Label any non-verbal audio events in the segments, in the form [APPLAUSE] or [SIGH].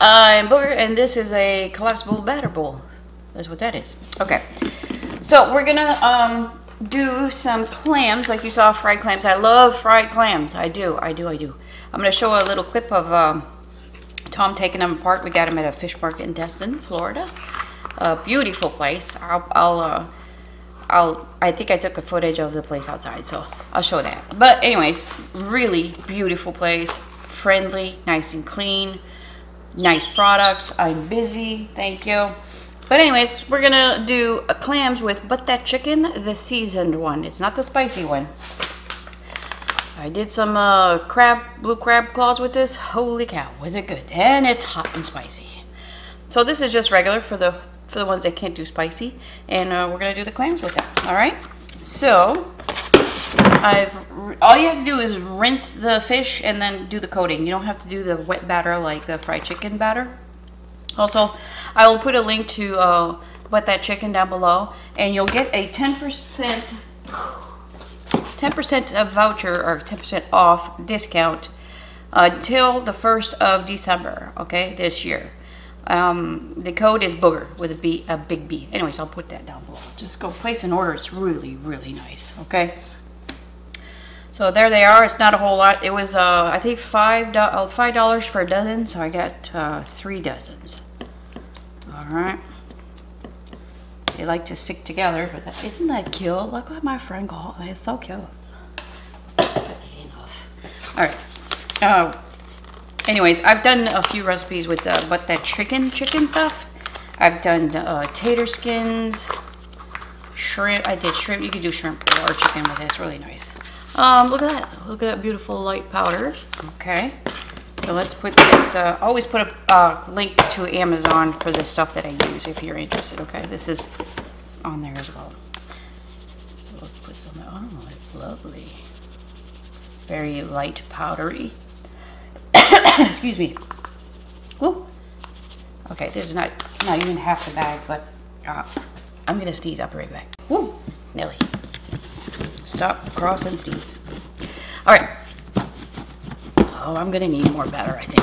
I'm Booger, and this is a collapsible batter bowl. That's what that is. Okay, so we're gonna um, do some clams, like you saw fried clams. I love fried clams. I do, I do, I do. I'm gonna show a little clip of um, Tom taking them apart. We got them at a fish market in Destin, Florida. A beautiful place. I'll, I'll, uh, I'll, I think I took a footage of the place outside, so I'll show that. But anyways, really beautiful place, friendly, nice and clean nice products. I'm busy, thank you. But anyways, we're gonna do clams with but that chicken, the seasoned one. It's not the spicy one. I did some uh, crab, blue crab claws with this. Holy cow, was it good? And it's hot and spicy. So this is just regular for the for the ones that can't do spicy. And uh, we're gonna do the clams with that, all right? So, I've all you have to do is rinse the fish and then do the coating. You don't have to do the wet batter like the fried chicken batter. Also, I will put a link to uh, but that chicken down below, and you'll get a 10% 10% voucher or 10% off discount until the 1st of December, okay, this year. Um, the code is booger with a B, a big B. Anyways, I'll put that down below. Just go place an order. It's really, really nice, okay? So there they are. It's not a whole lot. It was, uh, I think, five uh, five dollars for a dozen. So I got uh, three dozens. All right. They like to stick together, but that, isn't that cute? Look what my friend got. It's so cute. Okay, enough. All right. Uh, anyways, I've done a few recipes with uh, but that chicken chicken stuff. I've done uh, tater skins, shrimp. I did shrimp. You could do shrimp or chicken with it. It's really nice. Um, look at that. Look at that beautiful light powder. Okay. So let's put this, uh, always put a uh, link to Amazon for the stuff that I use if you're interested. Okay. This is on there as well. So let's put some, oh, it's lovely. Very light powdery. [COUGHS] Excuse me. Woo. Okay, this is not, not even half the bag, but uh, I'm going to sneeze. I'll be right back. Woo. Nelly. Stop, cross, and. All right. Oh, I'm gonna need more batter, I think.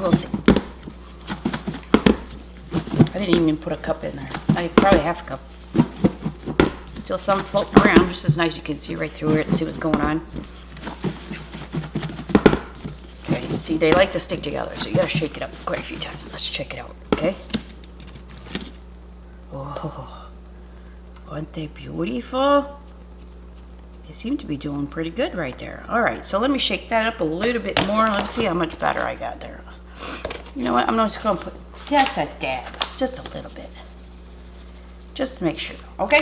We'll see. I didn't even put a cup in there. I probably half a cup. Still some floating around, just as nice you can see right through it and see what's going on. Okay, see, they like to stick together, so you gotta shake it up quite a few times. Let's check it out, okay? Oh. Aren't they beautiful? They seem to be doing pretty good right there. All right, so let me shake that up a little bit more. Let's see how much better I got there. You know what? I'm just going to put just a dab, just a little bit. Just to make sure, okay?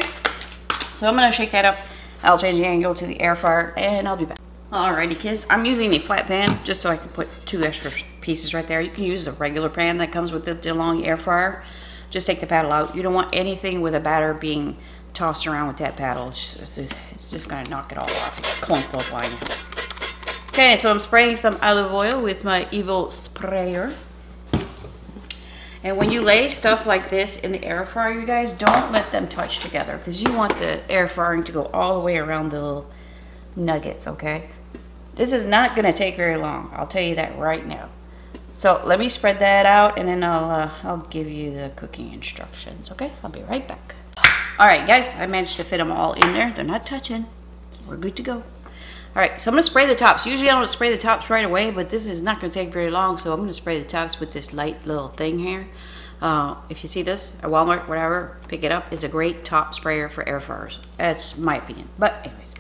So I'm going to shake that up. I'll change the angle to the air fryer, and I'll be back. Alrighty, kids. I'm using the flat pan just so I can put two extra pieces right there. You can use the regular pan that comes with the DeLonghi air fryer. Just take the paddle out. You don't want anything with a batter being tossed around with that paddle. It's just, just going to knock it all off. Clump up on you. Okay, so I'm spraying some olive oil with my Evo sprayer. And when you lay stuff like this in the air fryer, you guys, don't let them touch together because you want the air frying to go all the way around the little nuggets, okay? This is not going to take very long. I'll tell you that right now. So let me spread that out and then I'll, uh, I'll give you the cooking instructions, okay? I'll be right back. All right, guys, I managed to fit them all in there. They're not touching. We're good to go. All right, so I'm gonna spray the tops. Usually I don't spray the tops right away, but this is not gonna take very long, so I'm gonna spray the tops with this light little thing here. Uh, if you see this at Walmart, whatever, pick it up. It's a great top sprayer for air fryers. That's my opinion. But anyways,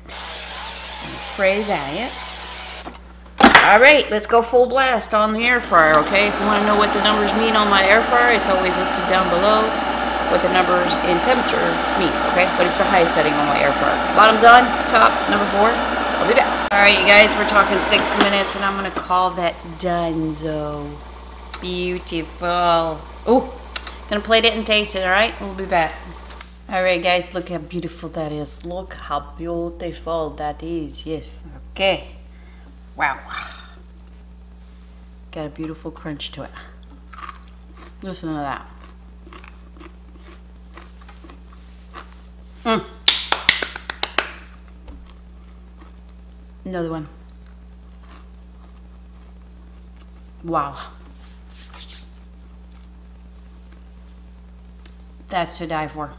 spray that. All right, let's go full blast on the air fryer, okay? If you wanna know what the numbers mean on my air fryer, it's always listed down below what the numbers in temperature means, okay? But it's the highest setting on my air fryer. Bottom's on, top, number four. I'll be back. All right, you guys, we're talking six minutes, and I'm gonna call that done, so beautiful. Oh, gonna plate it and taste it, all right? We'll be back. All right, guys, look how beautiful that is. Look how beautiful that is. Yes, okay. Wow. Got a beautiful crunch to it. Listen to that. Mm. Another one. Wow. That's to die for.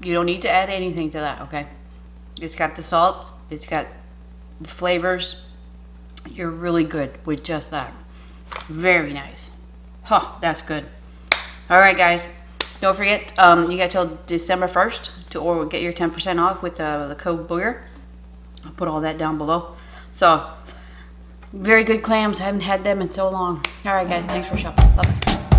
You don't need to add anything to that, okay? It's got the salt, it's got the flavors. You're really good with just that. Very nice. Huh, that's good. All right, guys. Don't forget, um, you got till December 1st to or get your 10% off with uh, the code Booger. I'll put all that down below. So, very good clams. I haven't had them in so long. All right, guys. Thanks for shopping. Bye-bye.